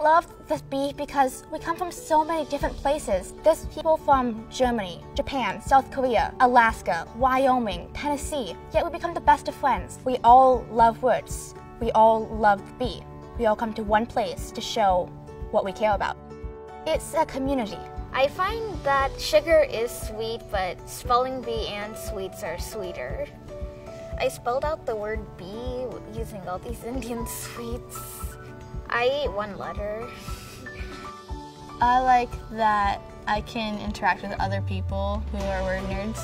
love this bee because we come from so many different places. There's people from Germany, Japan, South Korea, Alaska, Wyoming, Tennessee, yet we become the best of friends. We all love words. We all love the bee. We all come to one place to show what we care about. It's a community. I find that sugar is sweet, but spelling bee and sweets are sweeter. I spelled out the word bee using all these Indian sweets. I ate one letter. I like that I can interact with other people who are word nerds.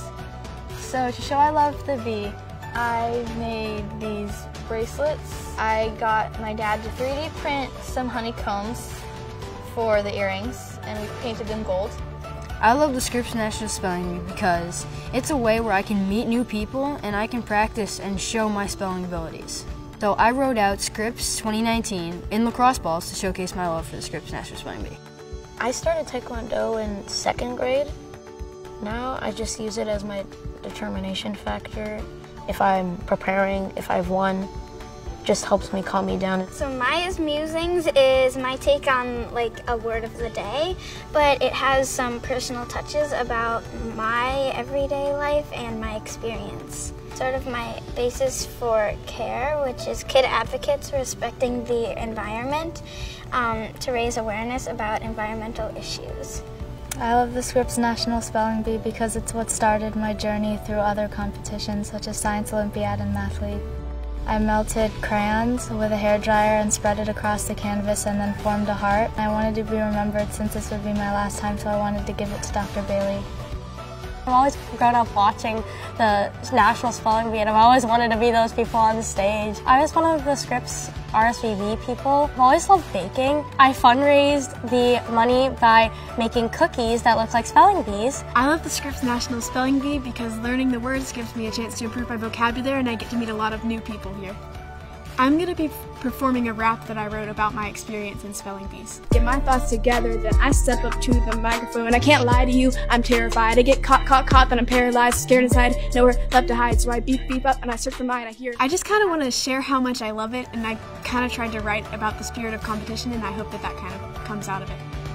So to show I love the V, I made these bracelets. I got my dad to 3D print some honeycombs for the earrings and we painted them gold. I love the Scripps National Spelling Bee because it's a way where I can meet new people and I can practice and show my spelling abilities. So I wrote out Scripps 2019 in lacrosse balls to showcase my love for the Scripps National Spelling Bee. I started Taekwondo in second grade. Now I just use it as my determination factor. If I'm preparing, if I've won, just helps me calm me down. So Maya's musings is my take on like a word of the day, but it has some personal touches about my everyday life and my experience. Sort of my basis for care, which is kid advocates respecting the environment um, to raise awareness about environmental issues. I love the Scripps National Spelling Bee because it's what started my journey through other competitions such as Science Olympiad and Mathleague. I melted crayons with a hair dryer and spread it across the canvas and then formed a heart. I wanted to be remembered since this would be my last time, so I wanted to give it to Dr. Bailey. I've always grown up watching the National Spelling Bee and I've always wanted to be those people on the stage. I was one of the Scripps RSVBee people. I've always loved baking. I fundraised the money by making cookies that look like spelling bees. I love the Scripps National Spelling Bee because learning the words gives me a chance to improve my vocabulary and I get to meet a lot of new people here. I'm going to be performing a rap that I wrote about my experience in spelling bees. Get my thoughts together, then I step up to the microphone. I can't lie to you, I'm terrified. I get caught, caught, caught, then I'm paralyzed, scared inside, nowhere left to hide. So I beep, beep up, and I search for mine. I hear. I just kind of want to share how much I love it, and I kind of tried to write about the spirit of competition, and I hope that that kind of comes out of it.